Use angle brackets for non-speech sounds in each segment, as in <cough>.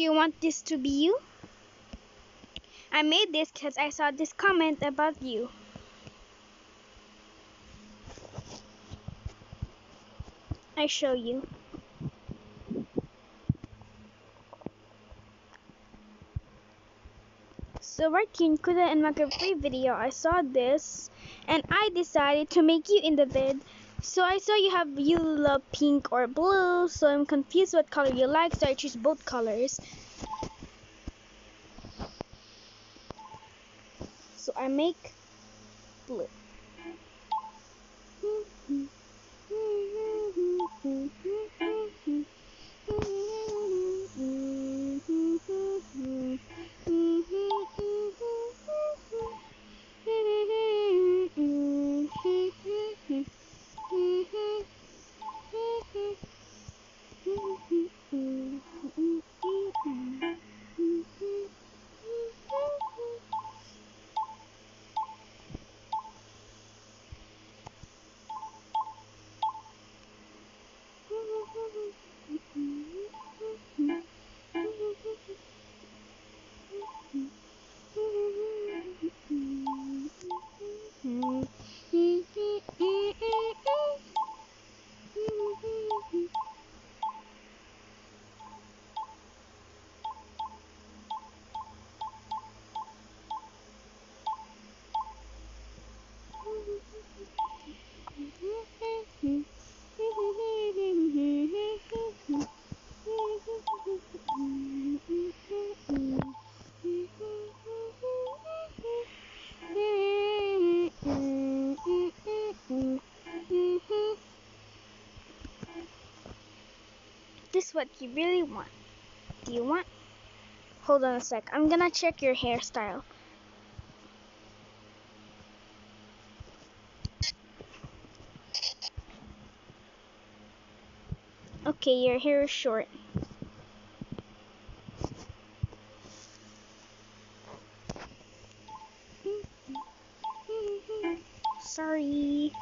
You want this to be you? I made this because I saw this comment about you. I show you. So working Kuda and Maka free video, I saw this and I decided to make you in the bed. So I saw you have you love pink or blue, so I'm confused what color you like, so I choose both colors. So I make blue. This is what you really want. Do you want? Hold on a sec. I'm gonna check your hairstyle. Okay, your hair is short. <laughs> Sorry.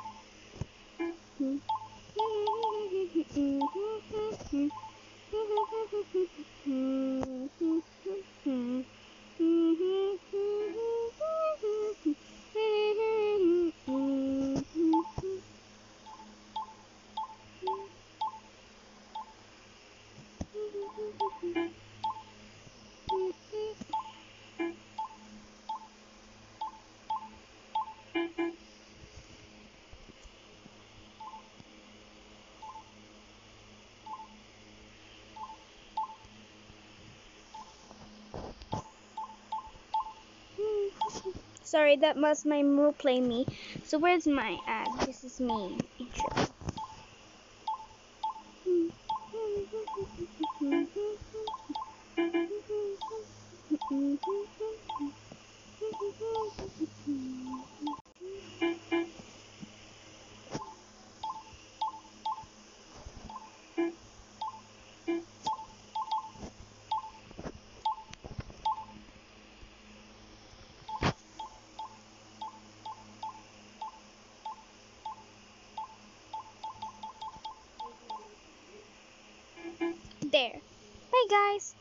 Sorry, that was my Moo Play Me. So where's my ad? This is me. There. Bye, guys.